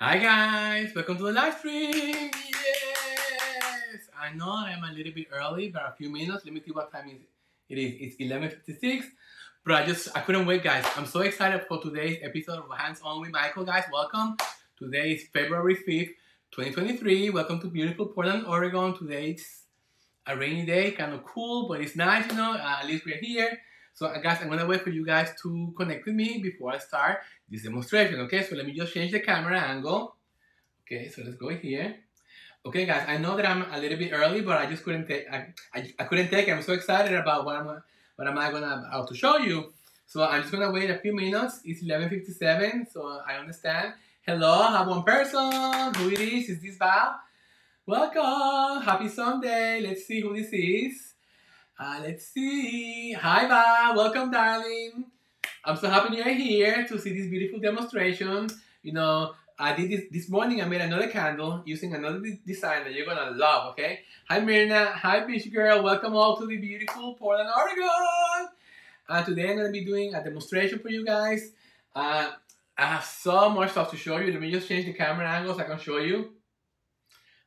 Hi guys, welcome to the live stream. Yes, I know I'm a little bit early, but a few minutes. Let me see what time is. it is. It's 11:56. But I just I couldn't wait, guys. I'm so excited for today's episode of Hands On with Michael, guys. Welcome. Today is February 5th, 2023. Welcome to beautiful Portland, Oregon. Today it's a rainy day, kind of cool, but it's nice, you know. Uh, at least we're here. So, uh, guys, I'm gonna wait for you guys to connect with me before I start this demonstration. Okay, so let me just change the camera angle. Okay, so let's go here. Okay, guys, I know that I'm a little bit early, but I just couldn't take. I, I, I couldn't take. I'm so excited about what I'm what am I gonna about to show you. So I'm just gonna wait a few minutes. It's 11:57, so I understand. Hello, I have one person. Who it is? Is this Val? Welcome. Happy Sunday. Let's see who this is. Uh, let's see. Hi, Val. Welcome, darling. I'm so happy you're here to see this beautiful demonstration. You know, I did this this morning. I made another candle using another de design that you're gonna love. Okay. Hi, Myrna. Hi, Beach Girl. Welcome all to the beautiful Portland, Oregon. Uh, today I'm gonna be doing a demonstration for you guys. Uh, I have so much stuff to show you. Let me just change the camera angle so I can show you.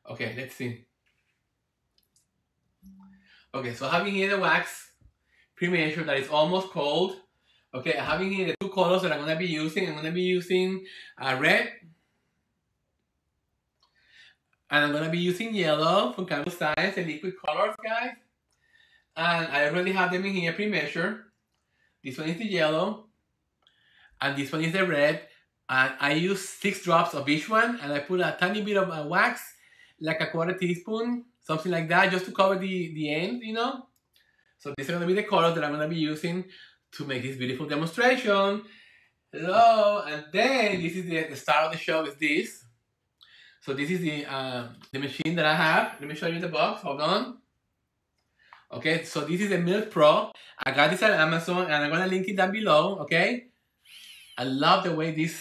Okay, let's see. Okay, so having here the wax pre-measure that is almost cold. Okay, having here the two colors that I'm gonna be using. I'm gonna be using uh, red and I'm gonna be using yellow from Candle Science, the liquid colors, guys. And I already have them in here pre-measured. This one is the yellow, and this one is the red. And I use six drops of each one, and I put a tiny bit of uh, wax, like a quarter teaspoon, something like that, just to cover the, the end, you know? So these are gonna be the colors that I'm gonna be using to make this beautiful demonstration. Hello, and then this is the, the start of the show is this. So this is the uh, the machine that I have. Let me show you the box. Hold on. Okay, so this is the Milk Pro. I got this at Amazon, and I'm gonna link it down below. Okay, I love the way this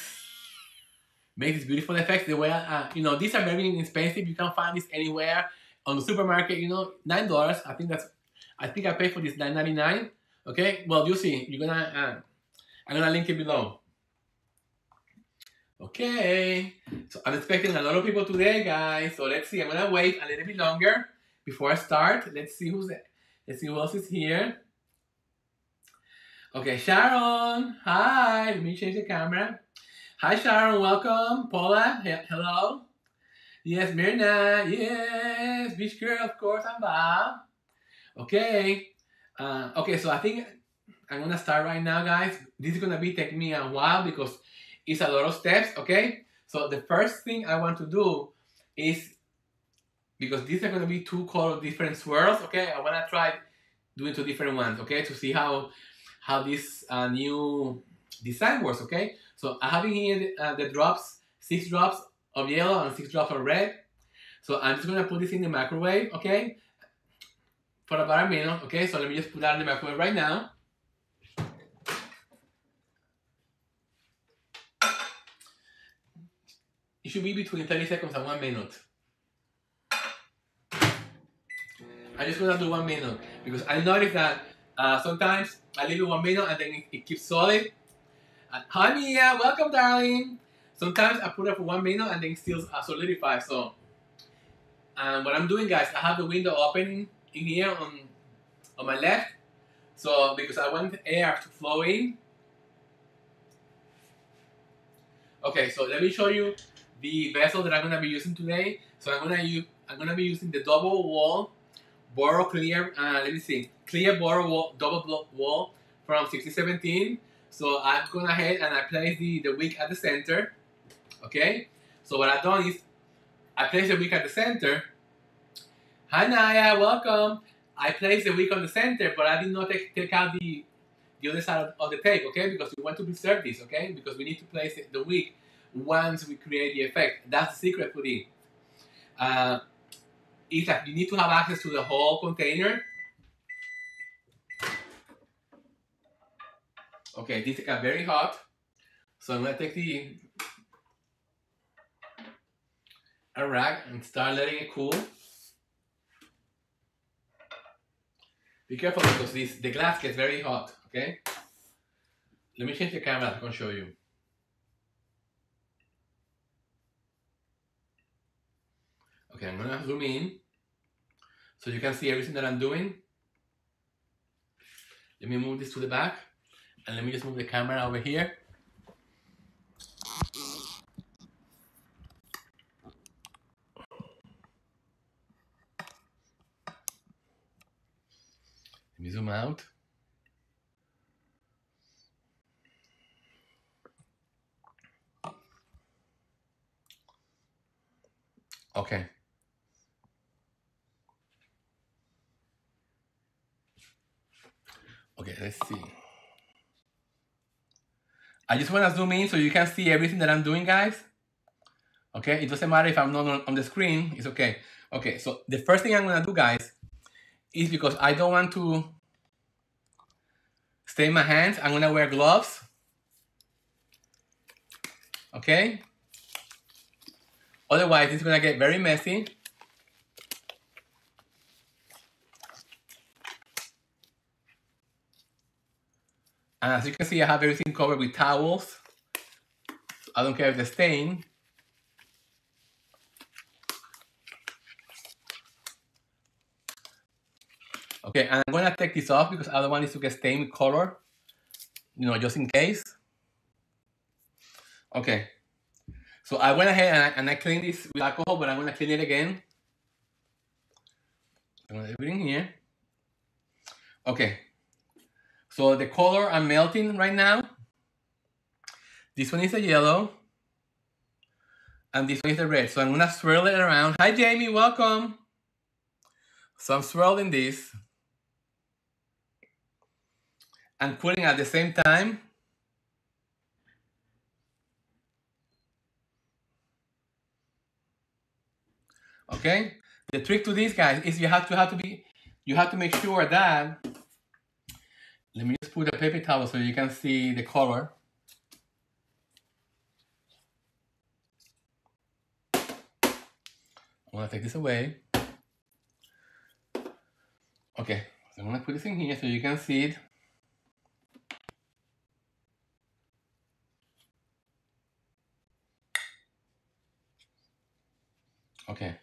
makes this beautiful effects. The way uh, you know these are very inexpensive. You can't find this anywhere on the supermarket. You know, nine dollars. I think that's. I think I paid for this nine ninety nine. Okay, well you see, you're gonna. Uh, I'm gonna link it below. Okay, so I'm expecting a lot of people today, guys. So let's see. I'm gonna wait a little bit longer before I start. Let's see who's let's see who else is here. Okay, Sharon. Hi. Let me change the camera. Hi, Sharon. Welcome. Paula. He hello. Yes, Myrna. Yes, Beach Girl. Of course, I'm Bob. Okay. Uh, okay, so I think I'm gonna start right now, guys. This is gonna be take me a while because it's a lot of steps. Okay. So the first thing I want to do is because these are gonna be two color different swirls. Okay, I wanna try doing two different ones. Okay, to see how how this uh, new design works, okay? So I have in here uh, the drops, six drops of yellow and six drops of red. So I'm just gonna put this in the microwave, okay? For about a minute, okay? So let me just put that in the microwave right now. It should be between 30 seconds and one minute. I'm just gonna do one minute because I noticed that uh, sometimes I leave it one minute and then it, it keeps solid. Uh, hi Mia, welcome darling. Sometimes I put it for one minute and then still solidifies. So, um, what I'm doing, guys, I have the window open in here on on my left. So because I want air to flow in. Okay, so let me show you the vessel that I'm gonna be using today. So I'm gonna use I'm gonna be using the double wall Boro clear. Uh, let me see, clear Boro wall, double wall from 1617. So I've gone ahead and I placed the, the wick at the center. Okay. So what I've done is I placed the wick at the center. Hi Naya, welcome. I placed the wick on the center, but I did not take, take out the the other side of, of the tape, okay? Because we want to preserve this, okay? Because we need to place the wick once we create the effect. That's the secret for the. Uh, is that you need to have access to the whole container. Okay, this got very hot. So I'm gonna take the a rag and start letting it cool. Be careful because this the glass gets very hot, okay? Let me change the camera, I can show you. Okay, I'm gonna zoom in so you can see everything that I'm doing. Let me move this to the back and let me just move the camera over here. Zoom out. Okay. Okay, let's see. I just want to zoom in so you can see everything that I'm doing, guys. Okay, it doesn't matter if I'm not on, on the screen, it's okay. Okay, so the first thing I'm gonna do, guys, is because I don't want to stain my hands, I'm gonna wear gloves. Okay? Otherwise, it's gonna get very messy. And as you can see, I have everything covered with towels. I don't care if the stain. Okay, and I'm gonna take this off because I don't want it to get stained with color, you know, just in case. Okay, so I went ahead and I, and I cleaned this with alcohol, but I'm gonna clean it again. I'm gonna leave it in here. Okay, so the color I'm melting right now, this one is a yellow, and this one is the red. So I'm gonna swirl it around. Hi Jamie, welcome. So I'm swirling this and cooling at the same time. Okay, the trick to this guys is you have to have to be you have to make sure that let me just put a paper towel so you can see the color. I'm gonna take this away. Okay, so I'm gonna put this in here so you can see it. Okay.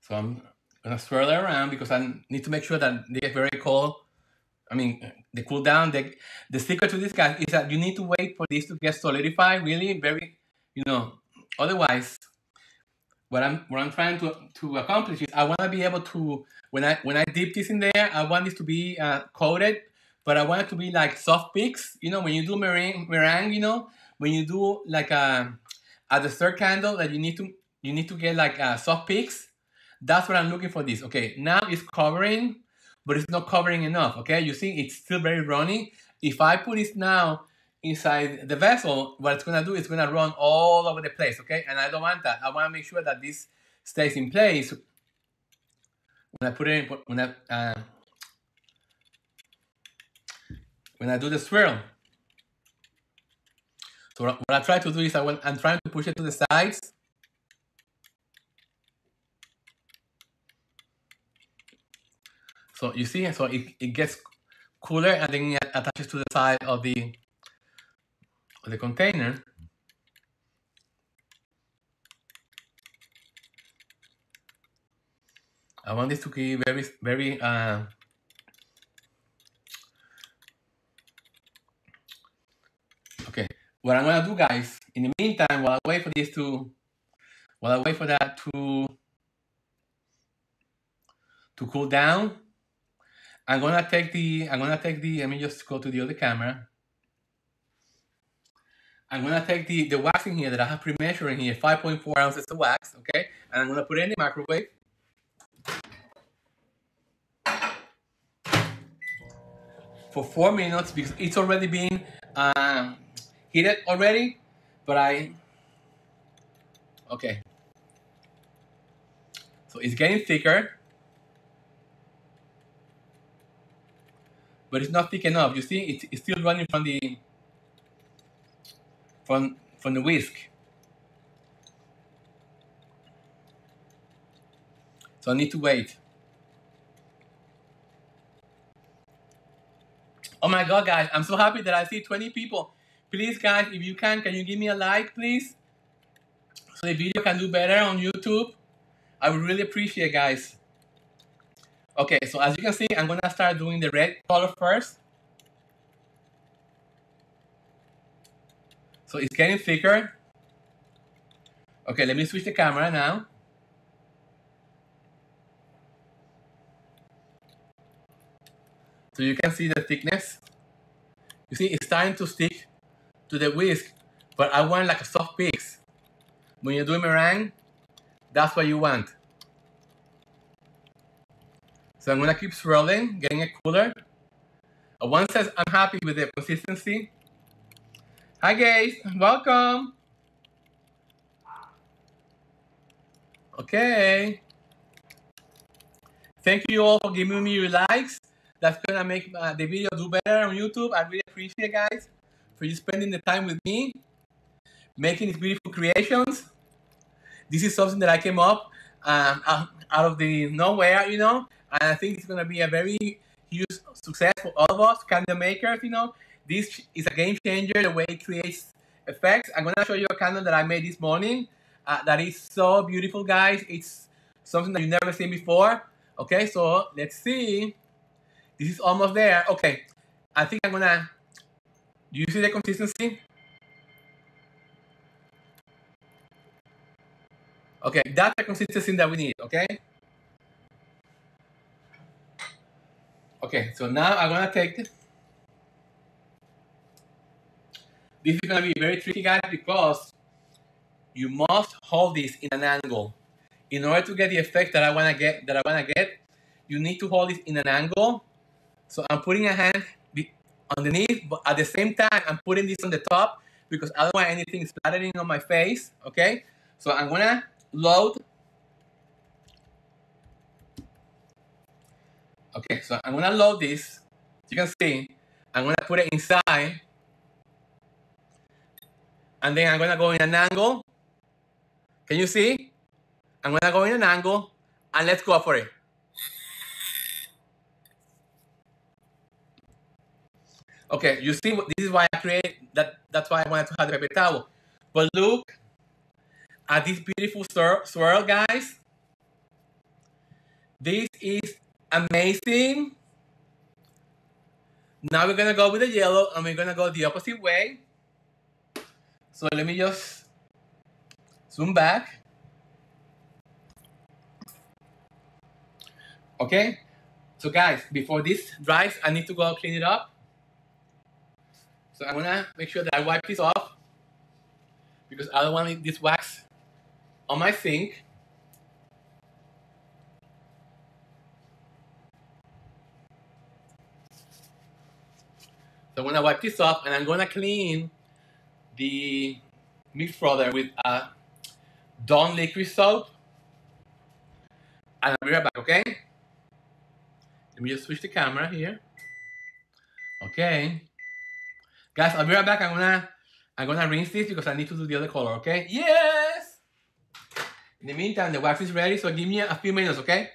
So I'm gonna swirl it around because I need to make sure that they get very cold. I mean, they cool down. They, the secret to this guy is that you need to wait for this to get solidified, really, very, you know. Otherwise, what I'm what I'm trying to to accomplish is I want to be able to when I when I dip this in there, I want this to be uh, coated, but I want it to be like soft peaks. You know, when you do meringue, meringue, you know, when you do like a at the third candle that you need to you need to get like uh, soft peaks that's what I'm looking for this. Okay, now it's covering, but it's not covering enough. Okay, you see it's still very runny. If I put it now inside the vessel, what it's gonna do is gonna run all over the place. Okay, and I don't want that. I wanna make sure that this stays in place. When I put it in, when I uh, when I do the swirl. So what I try to do is I want, I'm trying to push it to the sides So you see, so it, it gets cooler and then it attaches to the side of the of the container. I want this to be very, very, uh, okay. What I'm gonna do, guys, in the meantime, while I wait for this to, while I wait for that to, to cool down, I'm gonna take the, I'm gonna take the, let me just go to the other camera. I'm gonna take the, the wax in here that I have pre-measured in here, 5.4 ounces of wax, okay? And I'm gonna put it in the microwave. For four minutes because it's already been um, heated already, but I, okay. So it's getting thicker. but it's not thick enough. You see, it's, it's still running from the from from the whisk. So I need to wait. Oh my god, guys, I'm so happy that I see 20 people. Please, guys, if you can, can you give me a like, please? So the video can do better on YouTube, I would really appreciate guys. Okay, so as you can see, I'm gonna start doing the red color first. So it's getting thicker. Okay, let me switch the camera now. So you can see the thickness. You see, it's starting to stick to the whisk, but I want like a soft peaks. When you're doing meringue, that's what you want. So I'm gonna keep swirling, getting it cooler. Uh, one says I'm happy with the consistency. Hi guys, welcome. Okay. Thank you all for giving me your likes. That's gonna make uh, the video do better on YouTube. I really appreciate guys for you spending the time with me, making these beautiful creations. This is something that I came up um, out of the nowhere, you know, and I think it's gonna be a very huge success for all of us, candle makers, you know. This is a game changer, the way it creates effects. I'm gonna show you a candle that I made this morning uh, that is so beautiful, guys. It's something that you've never seen before. Okay, so let's see. This is almost there. Okay, I think I'm gonna, do you see the consistency? Okay, that's the consistency that we need, okay? Okay, so now I'm gonna take this. This is gonna be very tricky guys because you must hold this in an angle. In order to get the effect that I wanna get, that I wanna get, you need to hold it in an angle. So I'm putting a hand underneath, but at the same time, I'm putting this on the top because I don't want anything splattering on my face, okay? So I'm gonna load. Okay, so I'm gonna load this. You can see, I'm gonna put it inside. And then I'm gonna go in an angle. Can you see? I'm gonna go in an angle and let's go for it. Okay, you see, this is why I create that. That's why I wanted to have the paper towel. But look at this beautiful swirl, guys. This is amazing. Now we're gonna go with the yellow and we're gonna go the opposite way. So let me just zoom back. Okay, so guys, before this dries, I need to go clean it up. So I'm gonna make sure that I wipe this off because I don't want this wax on my sink. So I'm gonna wipe this off and I'm gonna clean the milk frother with a Dawn liquid soap. And I'll be right back, okay? Let me just switch the camera here. Okay. Guys, I'll be right back. I'm gonna I'm gonna rinse this because I need to do the other color, okay? Yes! In the meantime, the wax is ready, so give me a few minutes, okay?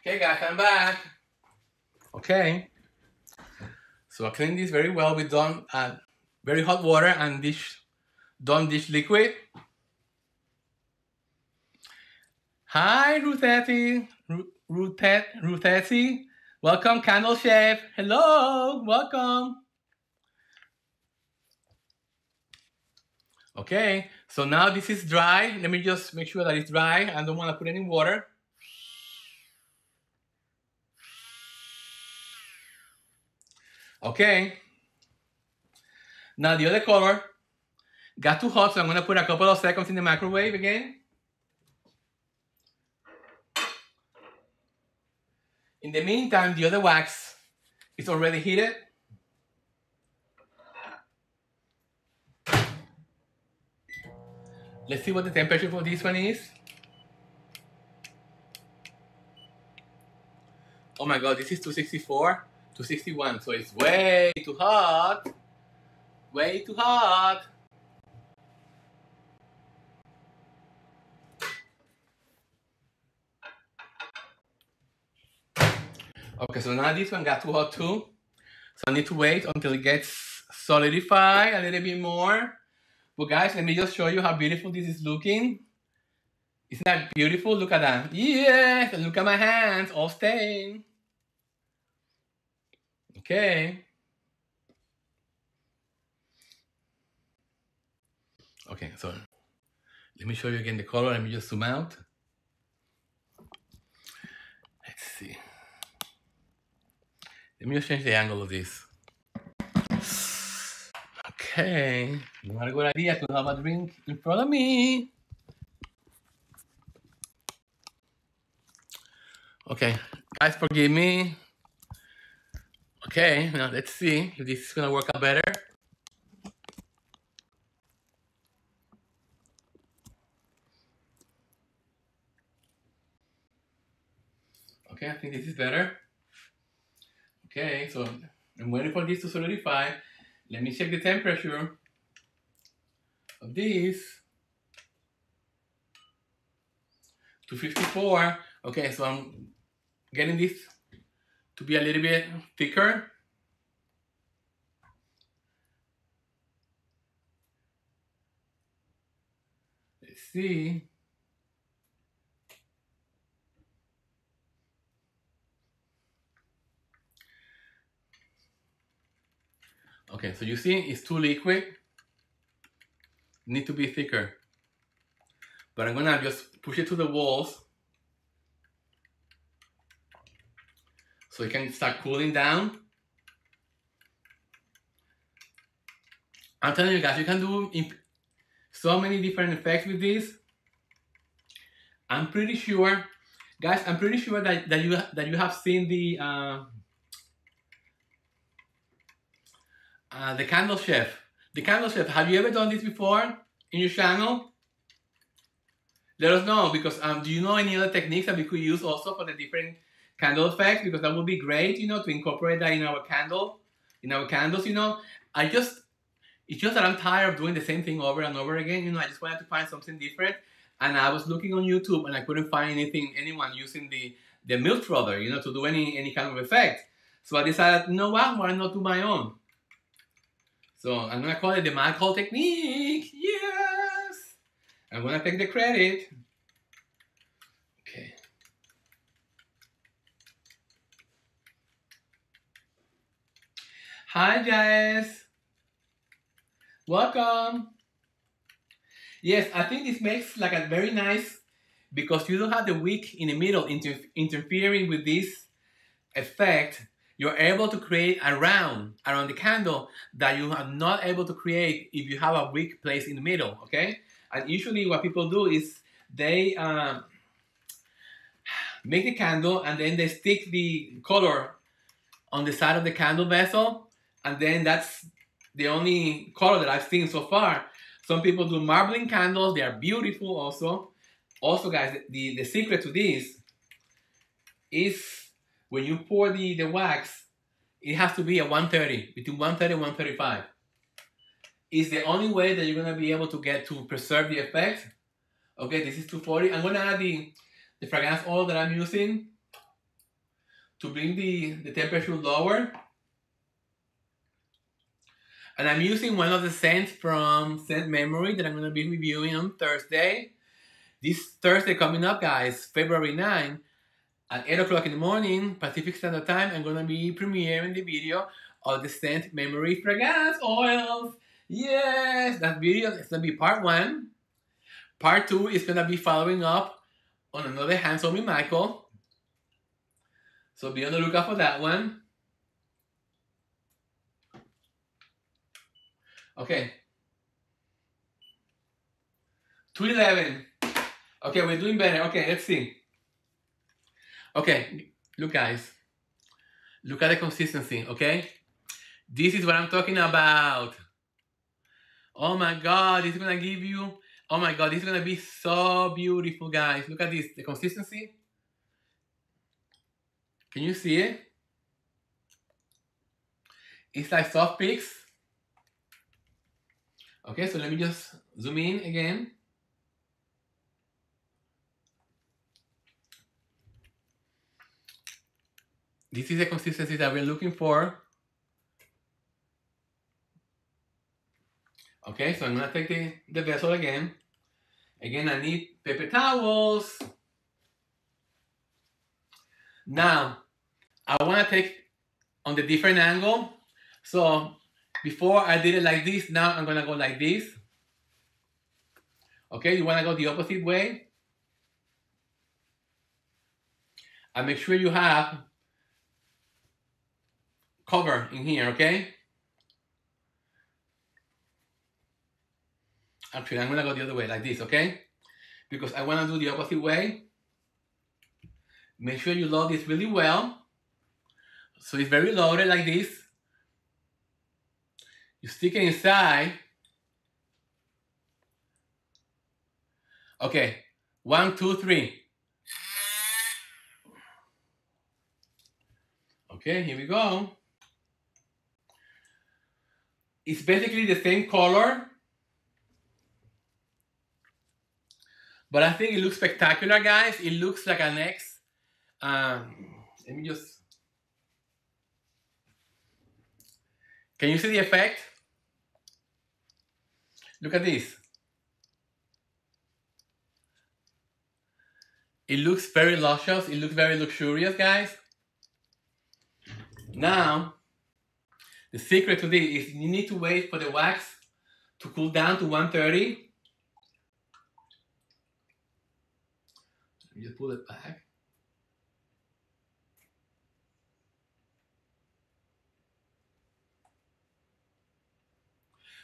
Okay, guys, I'm back. Okay. So I cleaned this very well with Dawn, uh, very hot water and dish, Dawn dish liquid. Hi, Ruthetti. Ruthet, Ruthetti. Welcome, Candle Chef. Hello, welcome. Okay, so now this is dry. Let me just make sure that it's dry. I don't want to put any water. Okay. Now the other color got too hot, so I'm gonna put a couple of seconds in the microwave again. In the meantime, the other wax is already heated. Let's see what the temperature for this one is. Oh my god, this is 264 to 61, so it's way too hot. Way too hot. Okay, so now this one got too hot too. So I need to wait until it gets solidified a little bit more. But guys, let me just show you how beautiful this is looking. Isn't that beautiful? Look at that. Yes, look at my hands, all stained. Okay. Okay, so let me show you again the color. Let me just zoom out. Let's see. Let me just change the angle of this. Okay, not a good idea to have a drink in front of me. Okay, guys, forgive me. Okay, now let's see if this is gonna work out better. Okay, I think this is better. Okay, so I'm waiting for this to solidify. Let me check the temperature of this. 254. Okay, so I'm getting this to be a little bit thicker. Let's see. Okay, so you see it's too liquid. Need to be thicker. But I'm gonna just push it to the walls so it can start cooling down. I'm telling you guys, you can do so many different effects with this. I'm pretty sure, guys, I'm pretty sure that, that you that you have seen the uh, uh, the candle chef. The candle chef. Have you ever done this before in your channel? Let us know because um, do you know any other techniques that we could use also for the different candle effects? Because that would be great, you know, to incorporate that in our candle, in our candles. You know, I just it's just that I'm tired of doing the same thing over and over again. You know, I just wanted to find something different, and I was looking on YouTube and I couldn't find anything, anyone using the the milk frother, you know, to do any any kind of effect. So I decided, you know what, why not do my own? So I'm gonna call it the Michael technique. Yes! I'm gonna take the credit. Hi, guys. Welcome. Yes, I think this makes like a very nice because you don't have the wick in the middle inter interfering with this effect you're able to create a round around the candle that you are not able to create if you have a wick placed in the middle, okay? And usually what people do is they um, make the candle and then they stick the color on the side of the candle vessel and then that's the only color that I've seen so far. Some people do marbling candles, they are beautiful also. Also guys, the, the secret to this is when you pour the, the wax, it has to be at 130, between 130 and 135. It's the only way that you're gonna be able to get to preserve the effect. Okay, this is 240. I'm gonna add the, the fragrance oil that I'm using. to bring the, the temperature lower. And I'm using one of the scents from Scent Memory that I'm going to be reviewing on Thursday. This Thursday coming up, guys, February 9, at 8 o'clock in the morning, Pacific Standard Time, I'm going to be premiering the video of the Scent Memory Fragrance Oils. Yes, that video is going to be part one. Part two is going to be following up on another Hands on Michael. So be on the lookout for that one. Okay. 211. Okay, we're doing better. Okay, let's see. Okay, look guys. Look at the consistency, okay? This is what I'm talking about. Oh my God, is gonna give you, oh my God, this is gonna be so beautiful, guys. Look at this, the consistency. Can you see it? It's like soft peaks. Okay, so let me just zoom in again. This is the consistency that we're looking for. Okay, so I'm gonna take the, the vessel again. Again, I need paper towels. Now, I wanna take on the different angle. So before I did it like this, now I'm gonna go like this. Okay, you wanna go the opposite way. And make sure you have cover in here, okay? Actually, I'm gonna go the other way, like this, okay? Because I wanna do the opposite way. Make sure you load this really well. So it's very loaded like this. You stick it inside. Okay, one, two, three. Okay, here we go. It's basically the same color. But I think it looks spectacular, guys. It looks like an X. Um, let me just... Can you see the effect? Look at this. It looks very luscious. It looks very luxurious, guys. Now, the secret to this is you need to wait for the wax to cool down to 130. Let me just pull it back.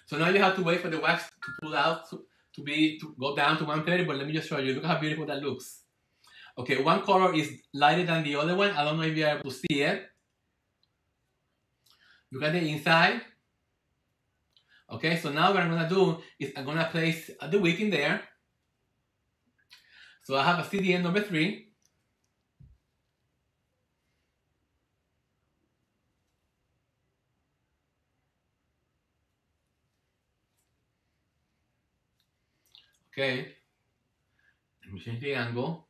So now you have to wait for the wax to pull out to, to be to go down to 130, but let me just show you. Look how beautiful that looks. Okay, one color is lighter than the other one. I don't know if you're able to see it. Look at the inside. Okay, so now what I'm gonna do is I'm gonna place the wick in there. So I have a CDN number three. Okay, let me change the angle.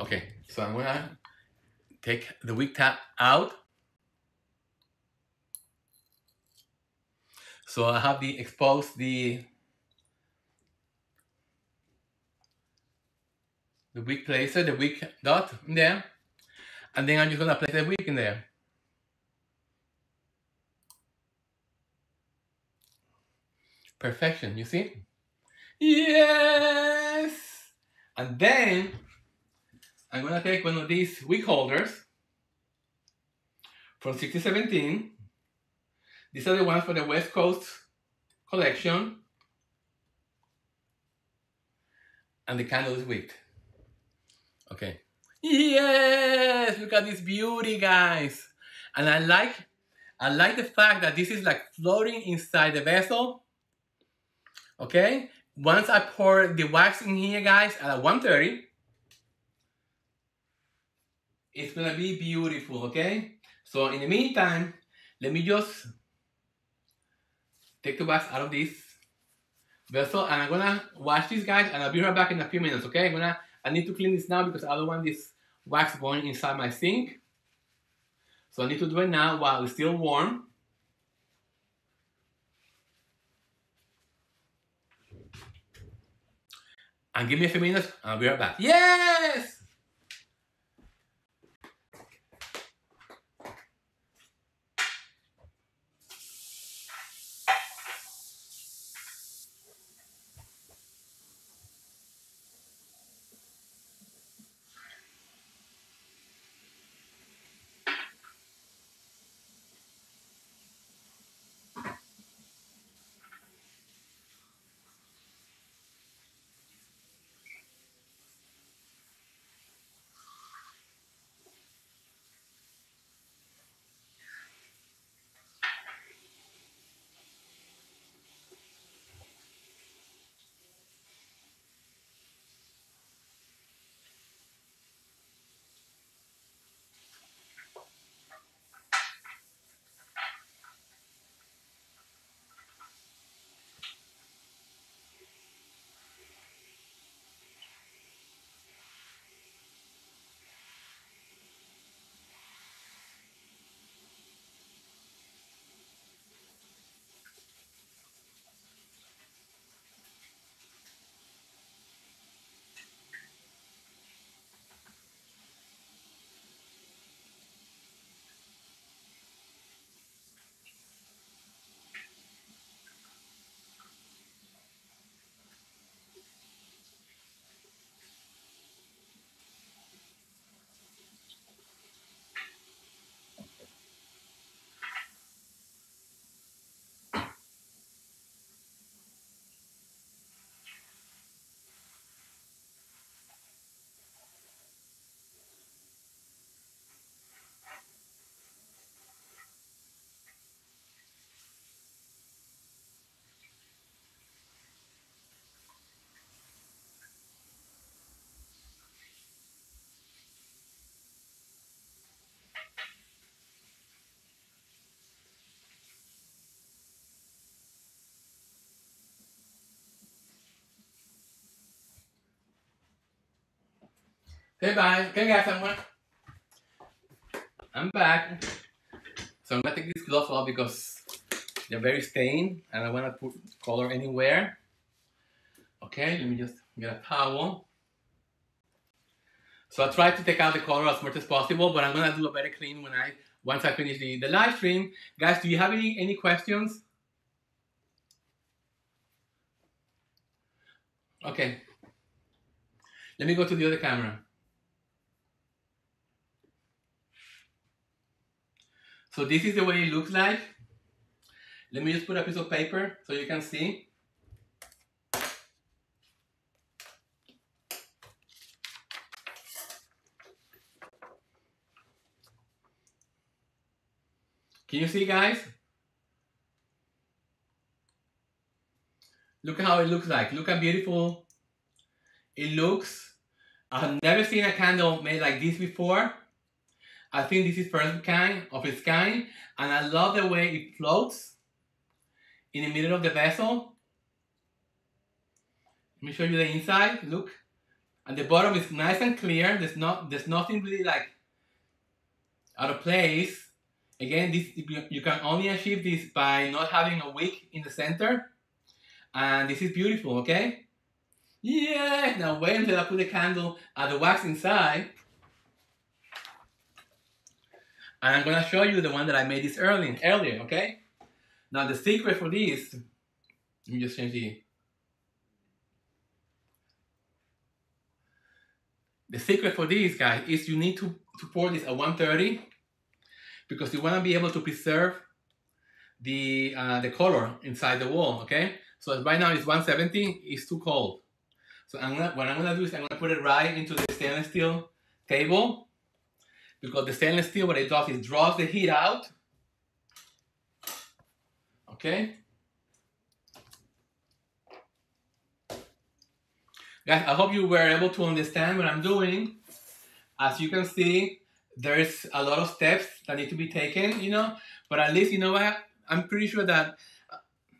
Okay, so I'm gonna take the wick tap out. So I have the exposed the the wick placer, the wick dot in there, and then I'm just gonna place the wick in there. Perfection, you see? Yes! And then I'm gonna take one of these wick holders from 6017. These are the ones for the West Coast collection. And the candle is wicked. Okay. Yes! Look at this beauty, guys. And I like I like the fact that this is like floating inside the vessel. Okay? Once I pour the wax in here, guys, at 130, it's gonna be beautiful, okay? So in the meantime, let me just take the wax out of this vessel and I'm gonna wash these guys and I'll be right back in a few minutes, okay? I'm gonna I need to clean this now because I don't want this wax going inside my sink. So I need to do it now while it's still warm. And give me a few minutes and I'll be right back. Yes! Hey guys, guys, I'm gonna, I'm back. So I'm gonna take these gloves off because they're very stained and I wanna put color anywhere. Okay, let me just get a towel. So I try to take out the color as much as possible, but I'm gonna do a better clean when I once I finish the, the live stream. Guys, do you have any any questions? Okay. Let me go to the other camera. So this is the way it looks like. Let me just put a piece of paper so you can see. Can you see guys? Look at how it looks like. Look how beautiful it looks. I've never seen a candle made like this before. I think this is first kind of its kind, and I love the way it floats in the middle of the vessel. Let me show you the inside. Look, and the bottom is nice and clear. There's not there's nothing really like out of place. Again, this you can only achieve this by not having a wick in the center, and this is beautiful. Okay. Yeah. Now wait until I put the candle at the wax inside. And I'm gonna show you the one that I made this early, earlier, okay? Now the secret for this, let me just change the, the secret for this, guys, is you need to, to pour this at 130 because you wanna be able to preserve the, uh, the color inside the wall, okay? So right now it's 170, it's too cold. So I'm gonna, what I'm gonna do is I'm gonna put it right into the stainless steel table because the stainless steel, what it does is draws the heat out. Okay? Guys, I hope you were able to understand what I'm doing. As you can see, there's a lot of steps that need to be taken, you know, but at least, you know what, I'm pretty sure that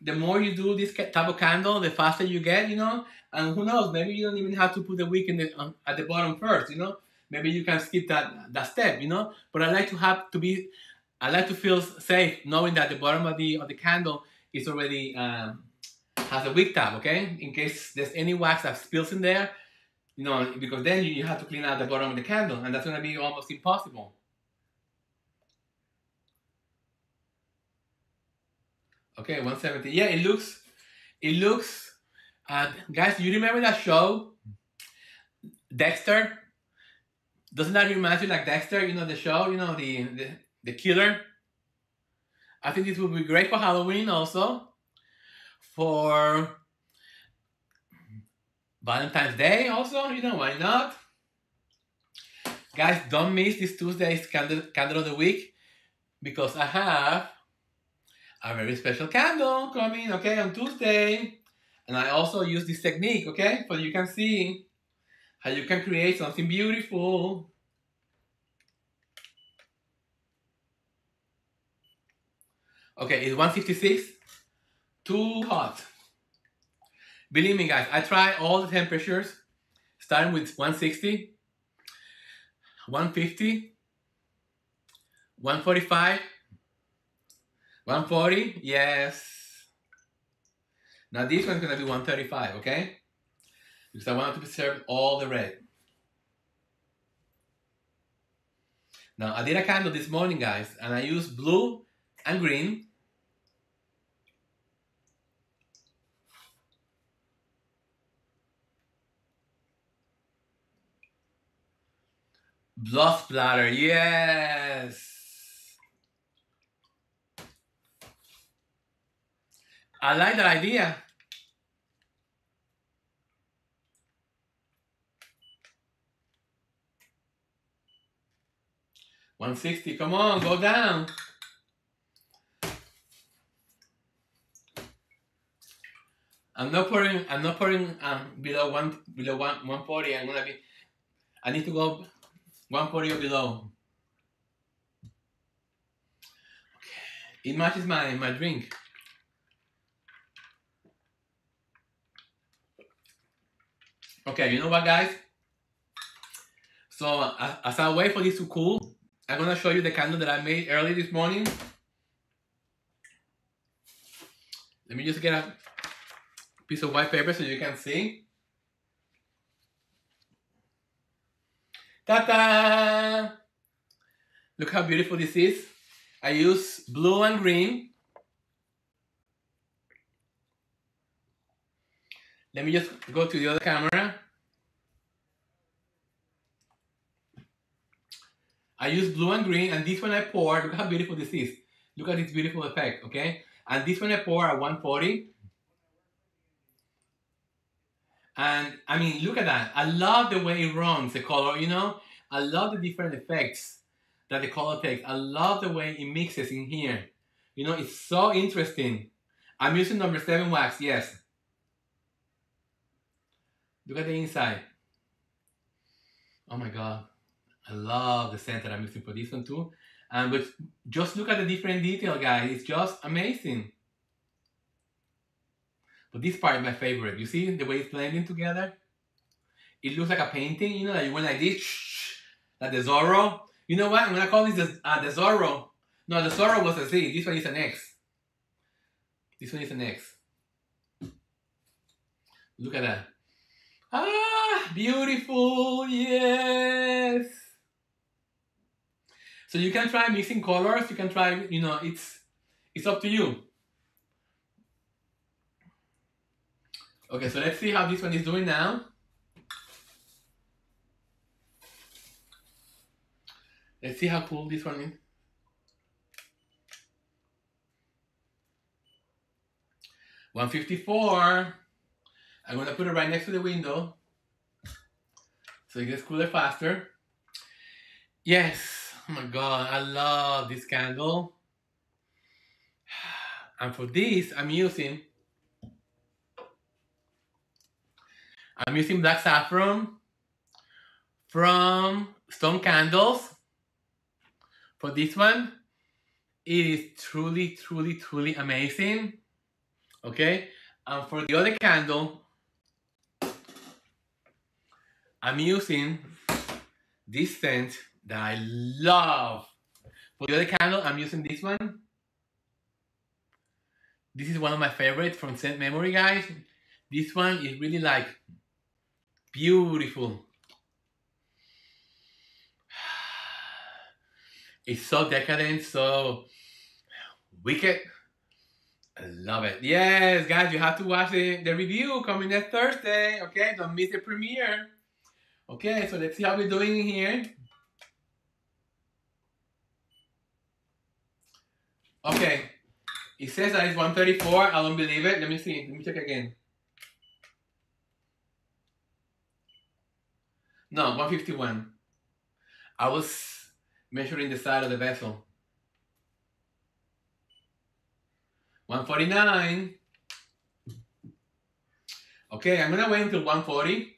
the more you do this type of candle, the faster you get, you know. And who knows, maybe you don't even have to put the wick in the, um, at the bottom first, you know. Maybe you can skip that that step, you know. But I like to have to be, I like to feel safe knowing that the bottom of the of the candle is already um, has a wick tab, okay? In case there's any wax that spills in there, you know, because then you, you have to clean out the bottom of the candle, and that's gonna be almost impossible. Okay, 170. Yeah, it looks, it looks, uh, guys, you remember that show, Dexter? Doesn't that remind you like Dexter? You know the show, you know the the, the killer. I think this would be great for Halloween also, for Valentine's Day also. You know why not? Guys, don't miss this Tuesday's candle candle of the week because I have a very special candle coming, okay, on Tuesday. And I also use this technique, okay, so you can see how you can create something beautiful. Okay, it's 156, too hot. Believe me guys, I try all the temperatures, starting with 160, 150, 145, 140, yes. Now this one's gonna be 135, okay? Because I want to be served all the red. Now I did a candle this morning, guys, and I used blue and green. Blood splatter, yes! I like that idea. One sixty. Come on, go down. I'm not pouring. I'm not pouring um, below one below one one forty. I'm gonna be. I need to go one forty or below. Okay. It matches my my drink. Okay, you know what, guys? So uh, as I wait for this to cool, I'm gonna show you the candle that I made early this morning. Let me just get a piece of white paper so you can see. Ta-da! Look how beautiful this is. I use blue and green. Let me just go to the other camera. I use blue and green, and this one I pour. Look how beautiful this is. Look at this beautiful effect, okay? And this one I pour at 140. And I mean, look at that. I love the way it runs, the color, you know? I love the different effects that the color takes. I love the way it mixes in here. You know, it's so interesting. I'm using number seven wax, yes. Look at the inside. Oh my God. I love the scent that I'm using for this one too. And but just look at the different detail, guys. It's just amazing. But this part is my favorite. You see the way it's blending together? It looks like a painting, you know, that you went like this, like the Zorro. You know what? I'm gonna call this the, uh, the Zorro. No, the Zorro was a Z. This one is an X. This one is an X. Look at that. Ah, beautiful, yes. So you can try mixing colors, you can try, you know, it's it's up to you. Okay, so let's see how this one is doing now. Let's see how cool this one is. One fifty four. I'm gonna put it right next to the window so it gets cooler faster. Yes, Oh my god, I love this candle. And for this, I'm using I'm using black saffron from Stone Candles. For this one, it is truly, truly, truly amazing. Okay? And for the other candle, I'm using this scent that I love. For the other candle, I'm using this one. This is one of my favorites from Scent Memory, guys. This one is really like beautiful. It's so decadent, so wicked. I love it. Yes, guys, you have to watch the, the review coming next Thursday. Okay, don't miss the premiere. Okay, so let's see how we're doing here. Okay, it says that it's 134. I don't believe it. Let me see. Let me check again. No, 151. I was measuring the side of the vessel. 149. Okay, I'm gonna wait until 140.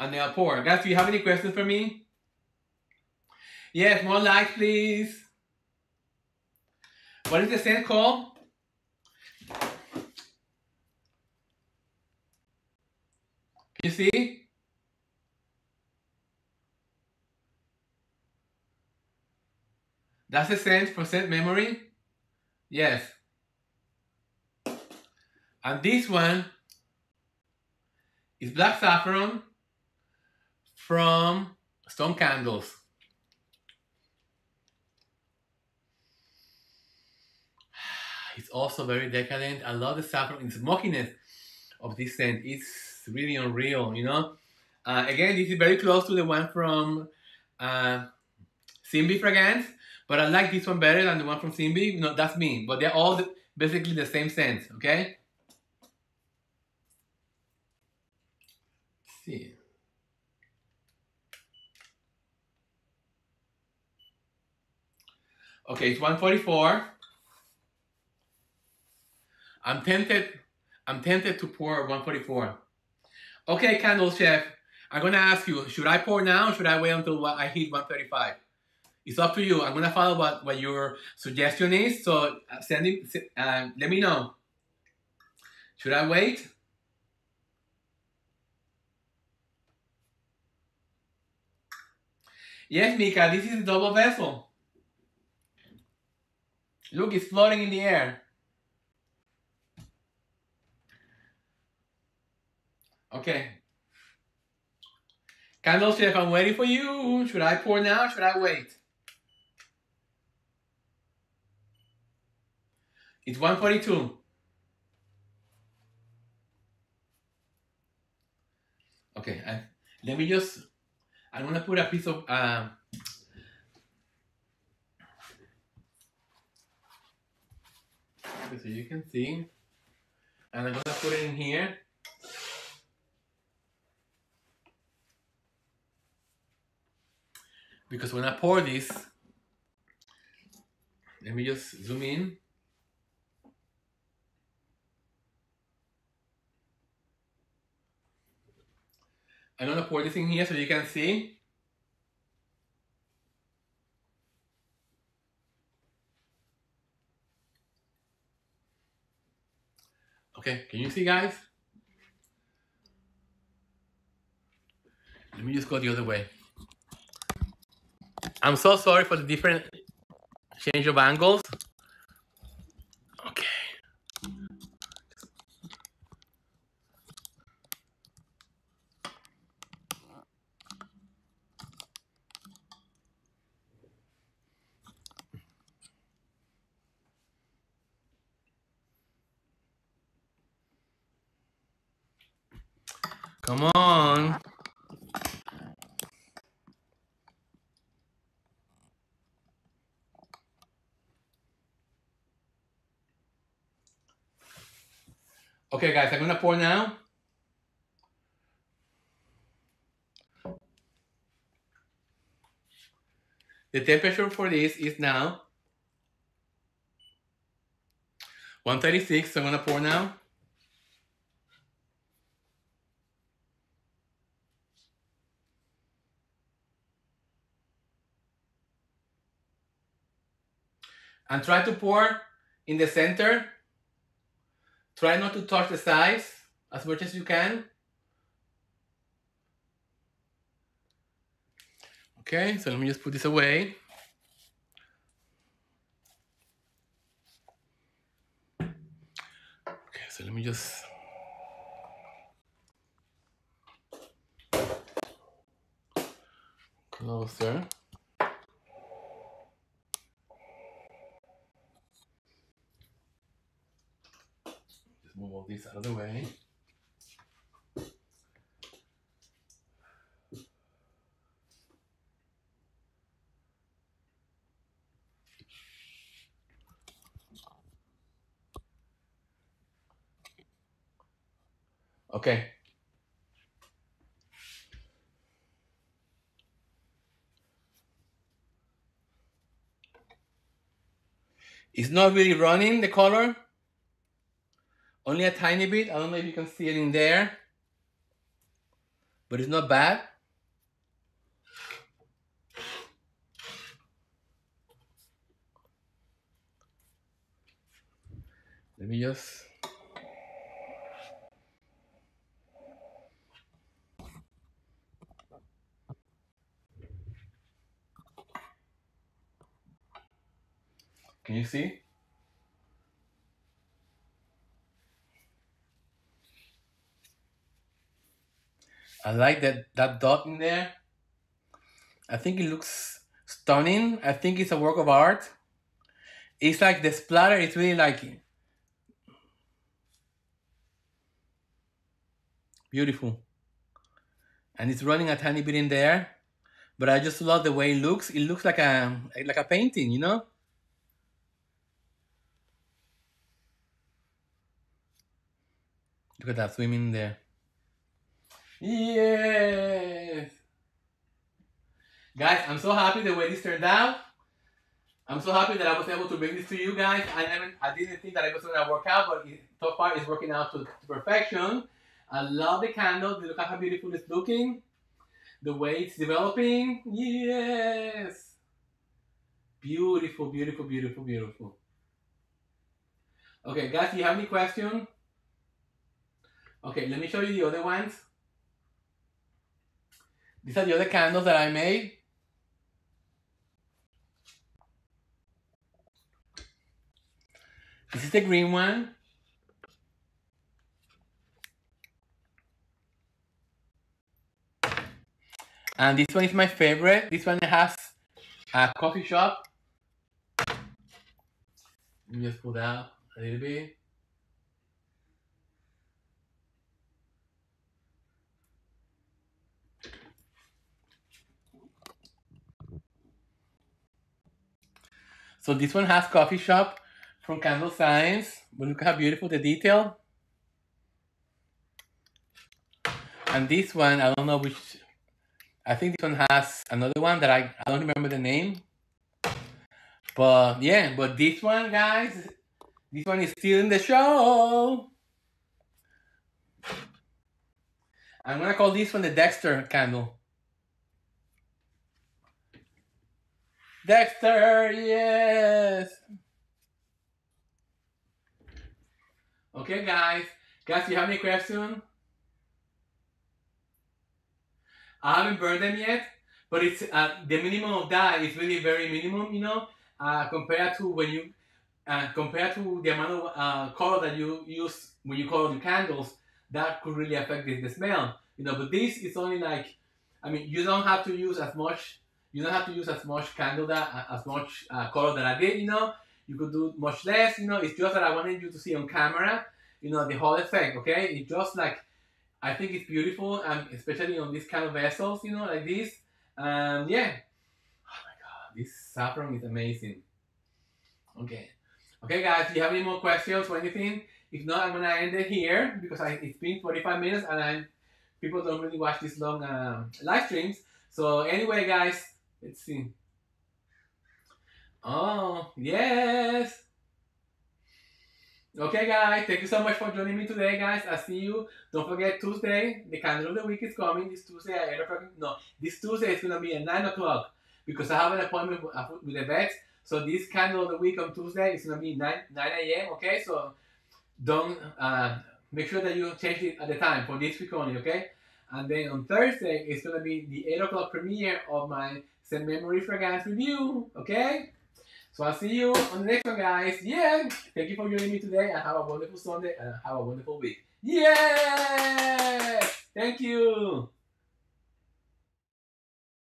And then I'll pour. Guys, do you have any questions for me? Yes, more likes, please. What is the scent called? You see? That's the scent for scent memory? Yes. And this one is black saffron from Stone Candles. It's also very decadent. I love the saffron and smokiness of this scent. It's really unreal, you know? Uh, again, this is very close to the one from uh, Simbi Fragrance, but I like this one better than the one from Simbi. No, that's me, but they're all the, basically the same scent, okay? Let's see. Okay, it's 144. I'm tempted, I'm tempted to pour 144. Okay, Candle Chef, I'm gonna ask you, should I pour now or should I wait until I hit 135? It's up to you. I'm gonna follow what, what your suggestion is, so uh, send it, uh, let me know. Should I wait? Yes, Mika, this is a double vessel. Look, it's floating in the air. Okay. Candle chef, I'm waiting for you. Should I pour now? Should I wait? It's 142. Okay, I, let me just, I'm gonna put a piece of, uh, so you can see, and I'm gonna put it in here. Because when I pour this, let me just zoom in. I'm gonna pour this in here so you can see. Okay, can you see guys? Let me just go the other way. I'm so sorry for the different change of angles. Okay. Come on. Okay, guys, I'm gonna pour now. The temperature for this is now 136, so I'm gonna pour now. And try to pour in the center Try not to touch the sides as much as you can. Okay, so let me just put this away. Okay, so let me just closer. Move all these out of the way. Okay. It's not really running the color. Only a tiny bit. I don't know if you can see it in there. But it's not bad. Let me just Can you see? I like that, that dot in there. I think it looks stunning. I think it's a work of art. It's like the splatter is really like beautiful. And it's running a tiny bit in there. But I just love the way it looks. It looks like a like a painting, you know? Look at that swimming there. Yes! Guys, I'm so happy the way this turned out. I'm so happy that I was able to bring this to you guys. I never, I didn't think that it was gonna work out, but it, so far it's working out to, to perfection. I love the candle. Look at how beautiful it's looking. The way it's developing. Yes! Beautiful, beautiful, beautiful, beautiful. Okay, guys, do you have any questions? Okay, let me show you the other ones. These are the other candles that I made. This is the green one. And this one is my favorite. This one has a coffee shop. Let me just pull that a little bit. So this one has coffee shop from Candle Science. But look how beautiful the detail. And this one, I don't know which, I think this one has another one that I, I don't remember the name. But yeah, but this one, guys, this one is still in the show. I'm gonna call this one the Dexter candle. Dexter, yes. Okay, guys. Guys, you have any questions? I haven't burned them yet, but it's uh, the minimum of that is really very minimum, you know, uh, compared to when you uh, compared to the amount of uh, color that you use when you color the candles, that could really affect the, the smell, you know. But this is only like, I mean, you don't have to use as much you don't have to use as much candle that as much uh, color that I did, you know. You could do much less, you know. It's just that I wanted you to see on camera, you know, the whole effect, okay? It's just like, I think it's beautiful, and especially on these kind of vessels, you know, like this. Um, yeah. Oh my God, this saffron is amazing. Okay. Okay, guys, do you have any more questions or anything? If not, I'm gonna end it here because I, it's been 45 minutes and I, people don't really watch these long um, live streams. So anyway, guys, Let's see. Oh, yes. Okay, guys. Thank you so much for joining me today, guys. I see you. Don't forget Tuesday. The candle of the week is coming. This Tuesday at 8 o'clock. No, this Tuesday is going to be at 9 o'clock because I have an appointment with, with the vet. So this candle of the week on Tuesday is going to be 9, 9 a.m. Okay, so don't uh, make sure that you change it at the time for this week only, okay? And then on Thursday, it's gonna be the 8 o'clock premiere of my Scent Memory Fragrance review, okay? So I'll see you on the next one, guys. Yeah! Thank you for joining me today and have a wonderful Sunday and have a wonderful week. Yeah! Thank you!